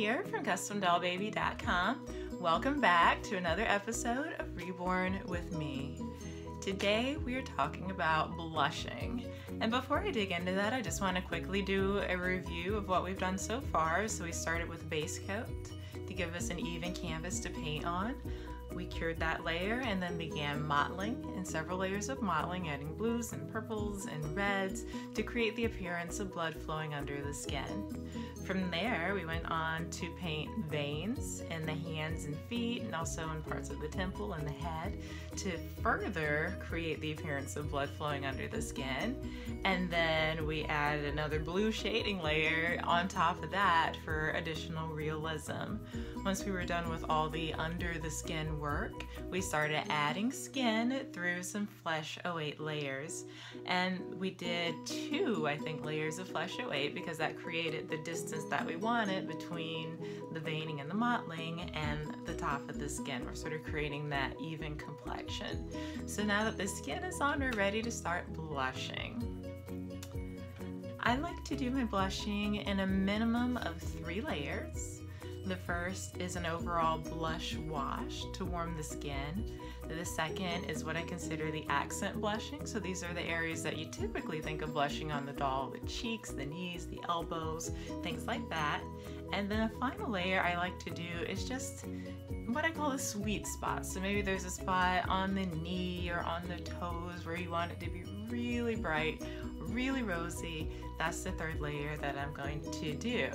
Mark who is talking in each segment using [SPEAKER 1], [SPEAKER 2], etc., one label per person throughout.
[SPEAKER 1] here from CustomDollBaby.com. Welcome back to another episode of Reborn with me. Today we are talking about blushing. And before I dig into that, I just want to quickly do a review of what we've done so far. So we started with base coat to give us an even canvas to paint on. We cured that layer and then began mottling in several layers of mottling, adding blues and purples and reds to create the appearance of blood flowing under the skin. From there, we went on to paint veins in the hands and feet and also in parts of the temple and the head to further create the appearance of blood flowing under the skin. And then we added another blue shading layer on top of that for additional realism. Once we were done with all the under the skin work, we started adding skin through some Flesh 08 layers. And we did two, I think, layers of Flesh 08 because that created the distance that we wanted between the veining and the mottling and the top of the skin. We're sort of creating that even complexion. So now that the skin is on, we're ready to start blushing. I like to do my blushing in a minimum of three layers. The first is an overall blush wash to warm the skin. The second is what I consider the accent blushing. So these are the areas that you typically think of blushing on the doll, the cheeks, the knees, the elbows, things like that. And then a final layer I like to do is just what I call a sweet spot. So maybe there's a spot on the knee or on the toes where you want it to be really bright, really rosy. That's the third layer that I'm going to do.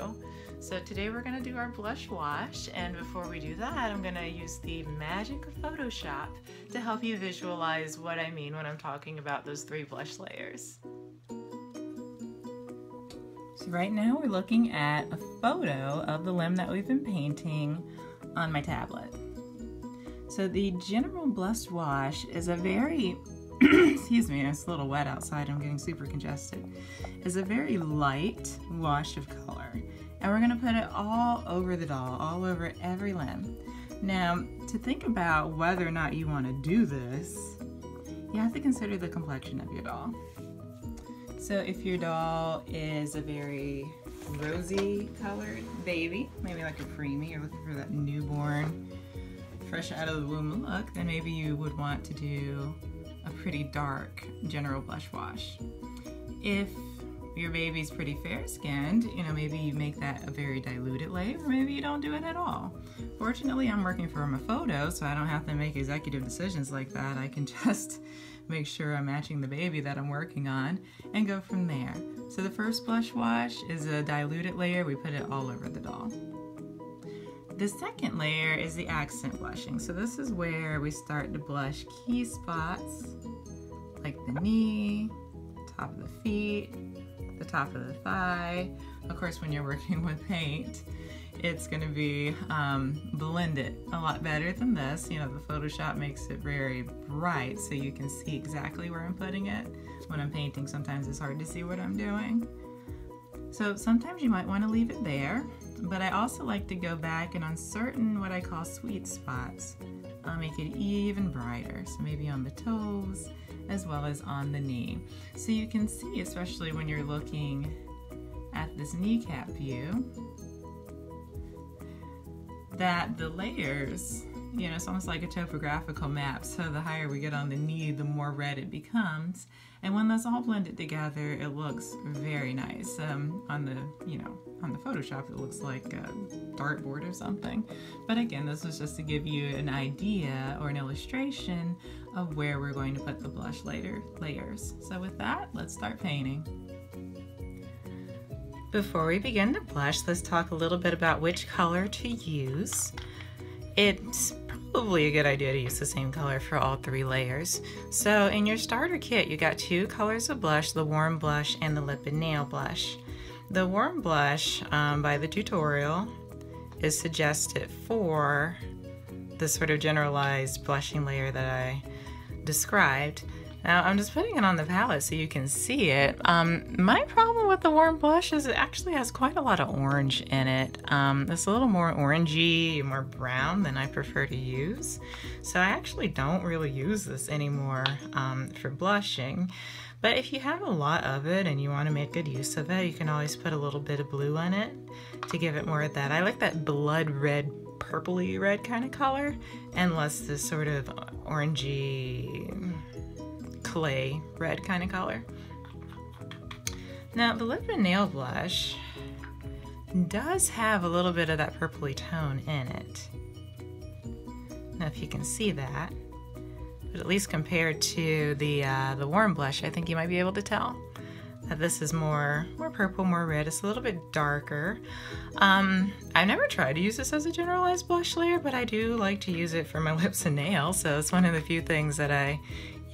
[SPEAKER 1] So today we're going to do our blush wash and before we do that I'm going to use the magic of Photoshop to help you visualize what I mean when I'm talking about those three blush layers. So right now we're looking at a photo of the limb that we've been painting on my tablet. So the general blush wash is a very excuse me, it's a little wet outside, I'm getting super congested, is a very light wash of color. And we're gonna put it all over the doll, all over every limb. Now, to think about whether or not you wanna do this, you have to consider the complexion of your doll. So if your doll is a very rosy colored baby, maybe like a preemie, you're looking for that newborn, fresh out of the womb look, then maybe you would want to do pretty dark general blush wash. If your baby's pretty fair skinned, you know, maybe you make that a very diluted layer, or maybe you don't do it at all. Fortunately, I'm working from a photo, so I don't have to make executive decisions like that. I can just make sure I'm matching the baby that I'm working on and go from there. So the first blush wash is a diluted layer. We put it all over the doll. The second layer is the accent blushing. So this is where we start to blush key spots like the knee, top of the feet, the top of the thigh. Of course, when you're working with paint, it's going to be um, blended a lot better than this. You know, the Photoshop makes it very bright so you can see exactly where I'm putting it. When I'm painting, sometimes it's hard to see what I'm doing. So sometimes you might want to leave it there, but I also like to go back and on certain what I call sweet spots, I'll make it even brighter. So maybe on the toes, as well as on the knee. So you can see, especially when you're looking at this kneecap view, that the layers, you know, it's almost like a topographical map. So the higher we get on the knee, the more red it becomes. And when that's all blended together, it looks very nice. Um, on the, you know, on the Photoshop, it looks like a dartboard or something. But again, this was just to give you an idea or an illustration of where we're going to put the blush later layers. So with that, let's start painting. Before we begin to blush, let's talk a little bit about which color to use. It's probably a good idea to use the same color for all three layers. So in your starter kit, you got two colors of blush, the warm blush and the lip and nail blush. The warm blush um, by the tutorial is suggested for the sort of generalized blushing layer that I described. Now I'm just putting it on the palette so you can see it. Um, my problem with the warm blush is it actually has quite a lot of orange in it. Um, it's a little more orangey, more brown than I prefer to use. So I actually don't really use this anymore um, for blushing. But if you have a lot of it and you want to make good use of it, you can always put a little bit of blue on it to give it more of that. I like that blood red, purpley red kind of color and less this sort of orangey clay red kind of color. Now the lip and nail blush does have a little bit of that purpley tone in it. Now if you can see that, but at least compared to the uh, the warm blush, I think you might be able to tell that this is more more purple, more red. It's a little bit darker. Um, I've never tried to use this as a generalized blush layer, but I do like to use it for my lips and nails, so it's one of the few things that I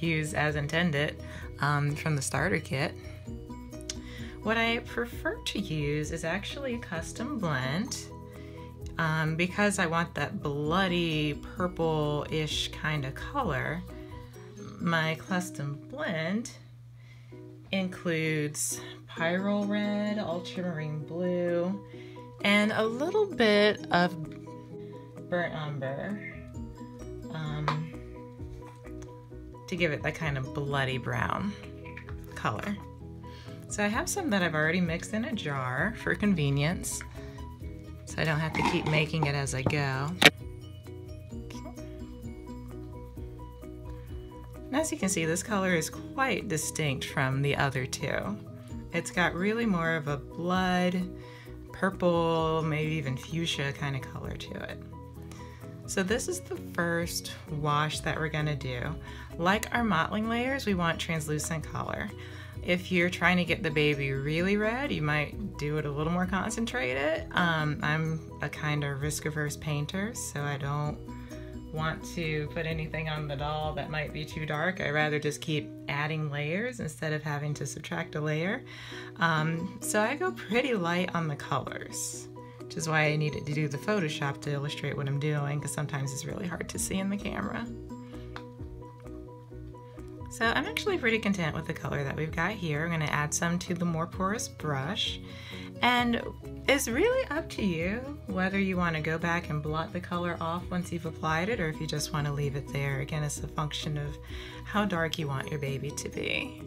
[SPEAKER 1] use as intended um, from the starter kit. What I prefer to use is actually a custom blend um, because I want that bloody purple-ish kind of color. My custom blend includes Pyrrole Red, Ultramarine Blue, and a little bit of Burnt Umber. Um, to give it that kind of bloody brown color. So I have some that I've already mixed in a jar for convenience, so I don't have to keep making it as I go. And as you can see, this color is quite distinct from the other two. It's got really more of a blood, purple, maybe even fuchsia kind of color to it. So this is the first wash that we're gonna do. Like our mottling layers, we want translucent color. If you're trying to get the baby really red, you might do it a little more concentrated. Um, I'm a kind of risk-averse painter, so I don't want to put anything on the doll that might be too dark. I rather just keep adding layers instead of having to subtract a layer. Um, so I go pretty light on the colors which is why I needed to do the Photoshop to illustrate what I'm doing because sometimes it's really hard to see in the camera. So I'm actually pretty content with the color that we've got here. I'm going to add some to the more porous brush and it's really up to you whether you want to go back and blot the color off once you've applied it or if you just want to leave it there. Again, it's a function of how dark you want your baby to be.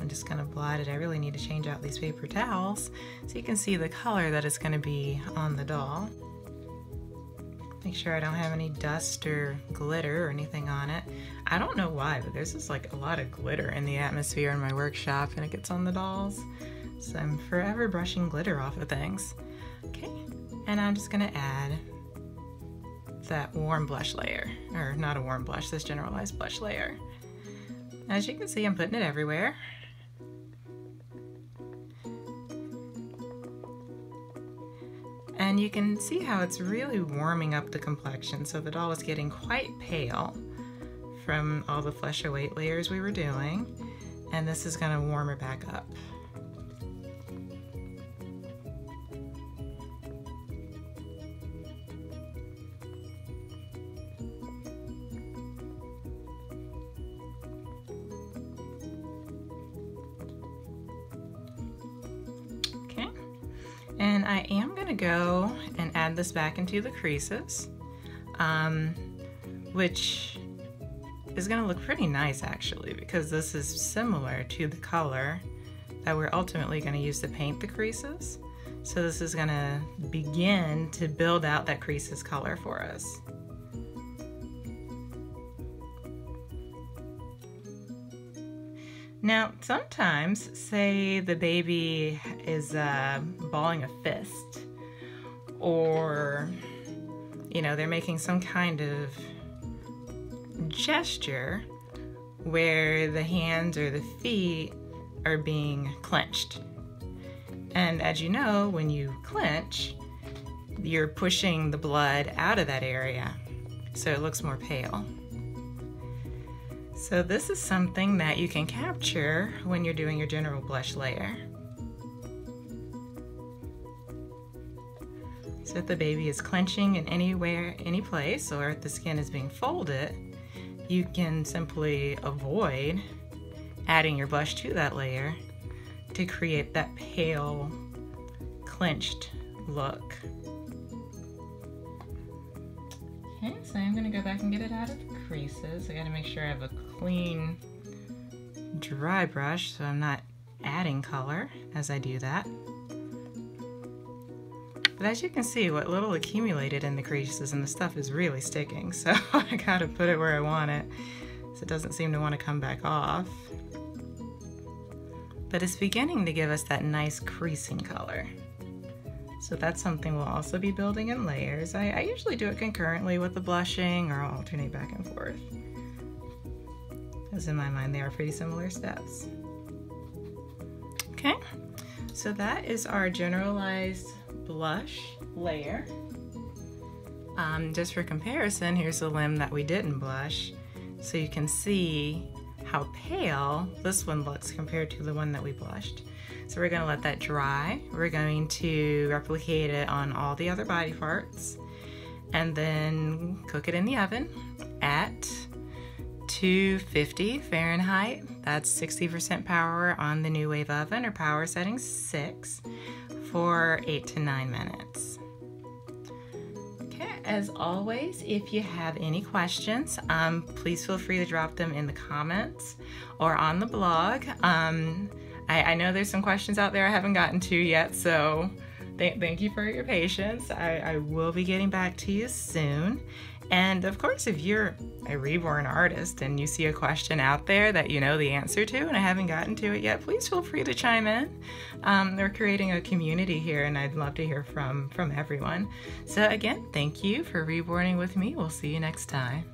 [SPEAKER 1] I'm just gonna blot it. I really need to change out these paper towels so you can see the color that is gonna be on the doll. Make sure I don't have any dust or glitter or anything on it. I don't know why, but there's just like a lot of glitter in the atmosphere in my workshop and it gets on the dolls. So I'm forever brushing glitter off of things. Okay, and I'm just gonna add that warm blush layer, or not a warm blush, this generalized blush layer. As you can see, I'm putting it everywhere. And you can see how it's really warming up the complexion. So the doll is getting quite pale from all the Flesh 08 layers we were doing. And this is gonna warm her back up. Okay. And I am gonna go and add this back into the creases, um, which is gonna look pretty nice actually because this is similar to the color that we're ultimately gonna use to paint the creases. So this is gonna begin to build out that creases color for us. Now, sometimes, say the baby is uh, balling a fist, or, you know, they're making some kind of gesture where the hands or the feet are being clenched. And as you know, when you clench, you're pushing the blood out of that area, so it looks more pale. So this is something that you can capture when you're doing your general blush layer. So if the baby is clenching in anywhere, any place, or if the skin is being folded, you can simply avoid adding your blush to that layer to create that pale, clenched look. Okay, so I'm gonna go back and get it out of the creases. I gotta make sure I have a clean, dry brush so I'm not adding color as I do that. But as you can see, what little accumulated in the creases and the stuff is really sticking, so I gotta put it where I want it so it doesn't seem to want to come back off. But it's beginning to give us that nice creasing color. So that's something we'll also be building in layers. I, I usually do it concurrently with the blushing or I'll alternate back and forth. Because in my mind they are pretty similar steps. Okay, so that is our generalized blush layer. Um, just for comparison, here's the limb that we didn't blush. So you can see how pale this one looks compared to the one that we blushed. So we're gonna let that dry. We're going to replicate it on all the other body parts and then cook it in the oven at 250 Fahrenheit. That's 60% power on the NuWave oven or power setting 6 for 8 to 9 minutes. Okay, as always, if you have any questions, um, please feel free to drop them in the comments or on the blog. Um, I, I, know there's some questions out there I haven't gotten to yet, so th thank you for your patience. I, I will be getting back to you soon. And of course, if you're a reborn artist and you see a question out there that you know the answer to and I haven't gotten to it yet, please feel free to chime in. Um, we're creating a community here and I'd love to hear from, from everyone. So again, thank you for reborning with me. We'll see you next time.